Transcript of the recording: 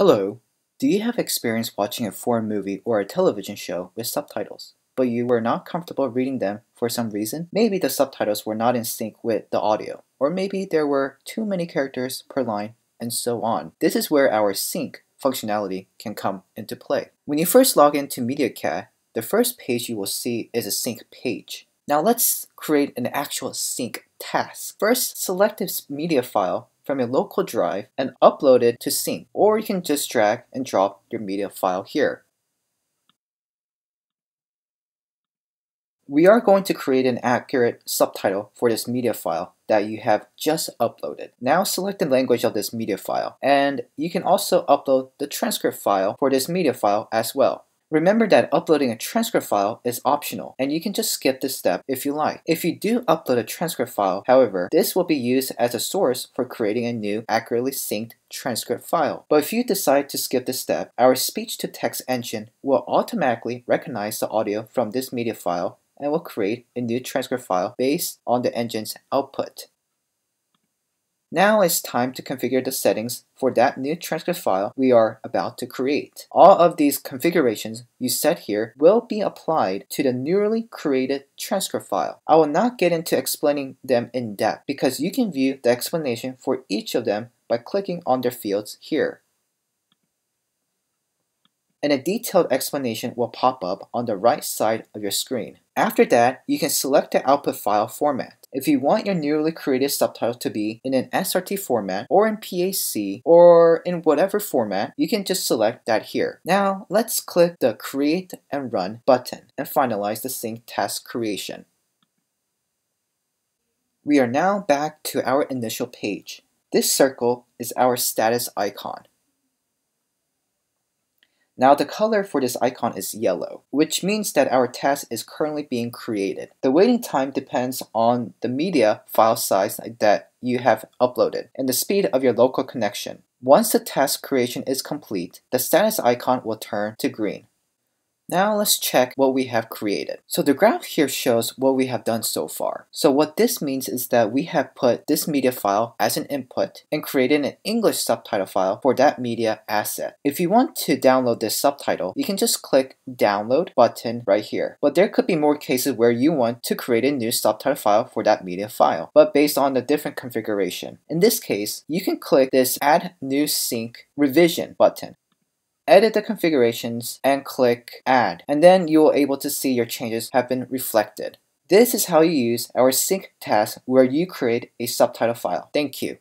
Hello. Do you have experience watching a foreign movie or a television show with subtitles, but you were not comfortable reading them for some reason? Maybe the subtitles were not in sync with the audio, or maybe there were too many characters per line, and so on. This is where our sync functionality can come into play. When you first log into MediaCat, the first page you will see is a sync page. Now let's create an actual sync task. First, select this media file from your local drive and upload it to sync, or you can just drag and drop your media file here. We are going to create an accurate subtitle for this media file that you have just uploaded. Now select the language of this media file, and you can also upload the transcript file for this media file as well. Remember that uploading a transcript file is optional, and you can just skip this step if you like. If you do upload a transcript file, however, this will be used as a source for creating a new accurately synced transcript file. But if you decide to skip this step, our speech-to-text engine will automatically recognize the audio from this media file and will create a new transcript file based on the engine's output. Now it's time to configure the settings for that new transcript file we are about to create. All of these configurations you set here will be applied to the newly created transcript file. I will not get into explaining them in depth because you can view the explanation for each of them by clicking on their fields here and a detailed explanation will pop up on the right side of your screen. After that, you can select the output file format. If you want your newly created subtitle to be in an SRT format or in PAC or in whatever format, you can just select that here. Now, let's click the Create and Run button and finalize the sync task creation. We are now back to our initial page. This circle is our status icon. Now the color for this icon is yellow, which means that our task is currently being created. The waiting time depends on the media file size that you have uploaded and the speed of your local connection. Once the task creation is complete, the status icon will turn to green. Now let's check what we have created. So the graph here shows what we have done so far. So what this means is that we have put this media file as an input and created an English subtitle file for that media asset. If you want to download this subtitle, you can just click download button right here. But there could be more cases where you want to create a new subtitle file for that media file, but based on a different configuration. In this case, you can click this add new sync revision button edit the configurations and click add and then you will able to see your changes have been reflected. This is how you use our sync task where you create a subtitle file. Thank you.